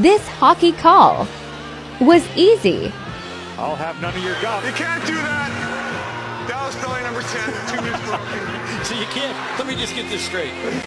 This hockey call was easy. I'll have none of your golf. You can't do that. Dallas Belly number 10, two minutes. So you can't. Let me just get this straight.